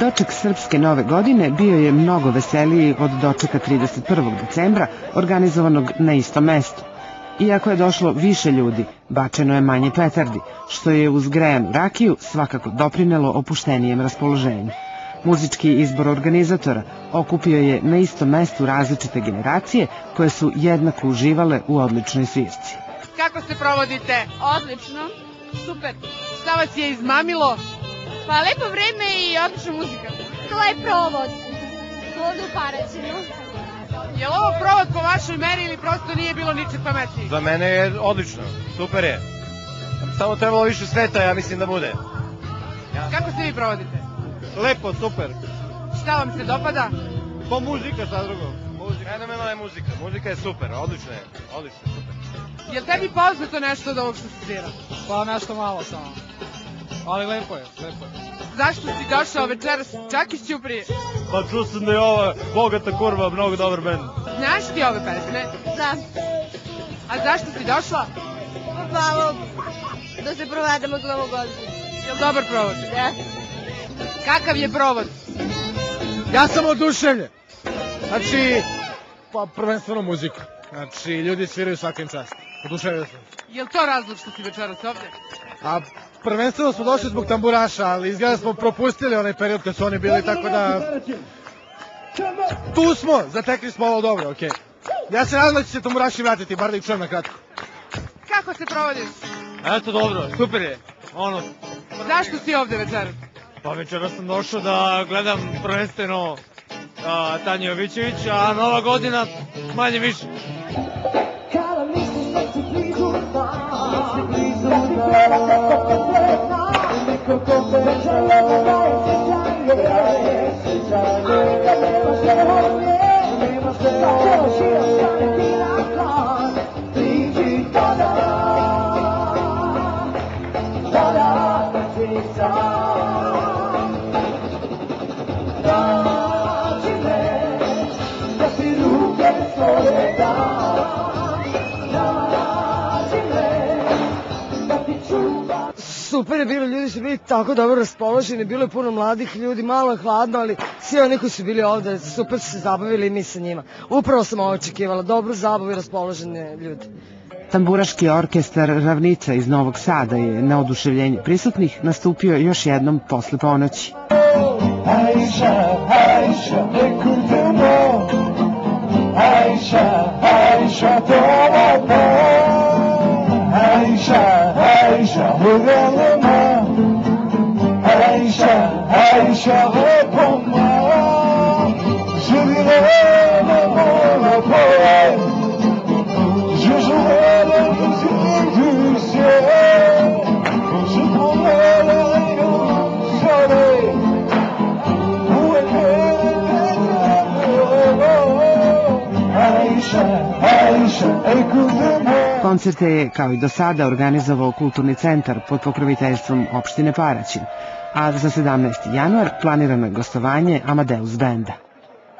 Doček srpske nove godine bio je mnogo veseliji od dočeka 31. decembra, organizovanog na istom mestu. Iako je došlo više ljudi, bačeno je manje petardi, što je uz grejanu rakiju svakako doprinelo opuštenijem raspoloženju. Muzički izbor organizatora okupio je na istom mestu različite generacije koje su jednako uživale u odličnoj svirci. Kako se provodite? Odlično, super. Šta vas je izmamilo? Pa lepo vreme i odlična muzika. Lep provod. Ovde u Paraćinu. Je li ovo provod po vašoj meri ili prosto nije bilo ničeg pametnije? Za mene je odlično, super je. Samo trebalo više sveta, ja mislim da bude. Kako se vi provodite? Lepo, super. Šta vam se dopada? Pa muzika sa drugom. Muzika. Fenomenalna je muzika. Muzika je super, odlična je. Odlično, super. Je li tebi poznato nešto od ovog što se svira? Pa nešto malo samo. Ali lepo je, lepo je. Zašto si došao večeras čak iz Ćuprije? Pa čuo sam da je ova bogata kurva mnogo dobar bend. Znaš ti ove pesme? Da. A zašto si došla? Pa ovo, da se provedemo za novu godinu. Je li dobar provod? Da. Kakav je provod? Ja sam oduševljen. Znači, pa prvenstveno muzika. Znači, ljudi sviraju svakim čast. Oduševljen sam. Je li to razlog što si večeras ovde? A prvenstveno smo došli zbog tamburaša, ali izgleda da smo propustili onaj period kad su oni bili, tako da... Tu smo, zatekli smo ovo dobro, okej. Ja se nadam da će se tamburaši vratiti, bar da ih čujem na kratko. Kako se provodiš? Eto dobro, super je. Ono, Zašto si ovde večeras? pa večera sam došao da gledam prvenstveno a, Tanja Jovićević, a nova godina manje više. Super je bilo, ljudi su bili tako dobro raspoloženi, bilo je puno mladih ljudi, malo je hladno, ali svi oni koji su bili ovde, super su se zabavili i mi sa njima. Upravo sam ovo očekivala, dobru zabavu i raspoložene ljudi. Tamburaški orkestar Ravnica iz Novog Sada je na oduševljenje prisutnih nastupio još jednom posle ponoći. Aisha, Aisha, écoute-moi. Cheryl Beaumont. Koncerte je, kao i do sada, organizovao Kulturni centar pod pokroviteljstvom opštine Paraćin, a za 17. januar planirano je gostovanje Amadeus Benda.